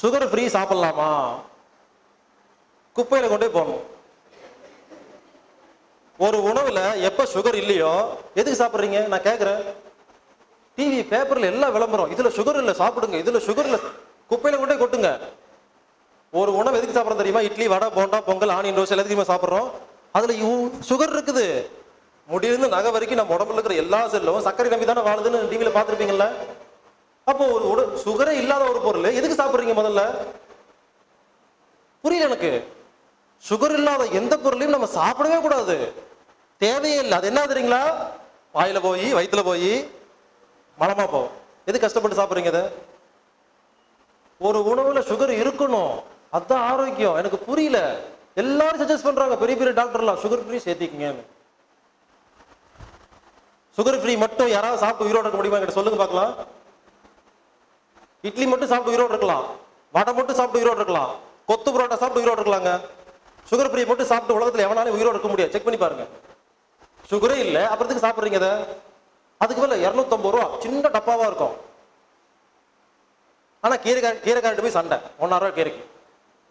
Sugar free சாப்பிடலாமா? குப்பையில கொண்டே போகணும் ஒரு உணவுல எப்ப சுகர் இல்லையோ எதுக்கு சாப்பிடுறீங்க? நான் கேக்குறேன். டிவி பேப்பர்ல எல்லாம் விளம்பரம். இதுல சுகர் இல்ல சாப்பிடுங்க. இதுல சுகர் இல்ல குப்பையில கொண்டே கொட்டுங்க. ஒரு உணவு எதுக்கு சாப்பிடுறோம் தெரியுமா? இட்லி வடை போண்டா பொங்கல் ஆனியன் தோசை எல்லாத்தையுமே சாப்பிடுறோம்? அதுல சுகர் இருக்குது. முடியிருந்து நகை வரைக்கும் நம்ம உடம்புல இருக்கிற எல்லா செல்லும் சர்க்கரை நம்பி தானே வாழுதுன்னு டிவியில பார்த்திருப்பீங்கல்ல? அப்போ ஒரு சுகரே இல்லாத ஒரு பொருள். எதுக்கு சாப்பிடுறீங்க முதல்ல? புரியல எனக்கு. சுகர் இல்லாத எந்த பொருளையும் நம்ம சாப்பிடவே கூடாது. தேவையே இல்லை. அது என்ன தெரியுங்களா? வாயில போய் வயிற்றுல போய் மலமா போகும் எது கஷ்டப்பட்டு சாப்பிடுறீங்க அதை ஒரு உணவுல சுகர் இருக்கணும். அதுதான் ஆரோக்கியம். எனக்கு புரியல. எல்லாரும் சஜஸ்ட் பண்றாங்க. பெரிய பெரிய டாக்டர்லாம் சுகர் ஃப்ரீ சேர்த்திக்கங்கன்னு. சுகர் ஃப்ரீ மட்டும் யாராவது சாப்பிட்டு உயிரோட இருக்க முடியுமா? என்கிட்ட சொல்லுங்க பார்க்கலாம். இட்லி மட்டும் சாப்பிட்டு உயிரோடு இருக்கலாம். வடை மட்டும் சாப்பிட்டு உயிரோடு இருக்கலாம். கொத்து புரோட்டா சாப்பிட்டு உயிரோடு இருக்கலாங்க. சுகர் ஃப்ரீ மட்டும் சாப்பிட்டு உலகத்தில் எவனாலும் உயிரோடு இருக்க முடியாது. செக் பண்ணி பாருங்க. சுகரே இல்லை. அப்புறத்துக்கு சாப்பிட்றீங்க அதை அதுக்கு மேலே இரநூத்தம்பது ரூபா. சின்ன டப்பாவாக இருக்கும். ஆனால் கீரை கீரைக்காரட்டு போய் சண்டை. ஒன்னாயிரம் ரூபா கீரைக்கு.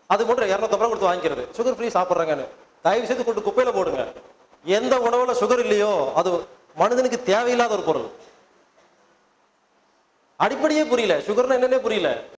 அது மட்டும் இரநூத்தம்பது ரூபா கொடுத்து வாங்கிக்கிறது. சுகர் ஃப்ரீ சாப்பிட்றாங்கன்னு. தயவு செய்து கொண்டு குப்பையில் போடுங்க. எந்த உணவில் சுகர் இல்லையோ அது மனிதனுக்கு தேவையில்லாத ஒரு பொருள். அடிப்படையே புரியல சுகர்னா என்னன்னே புரியல.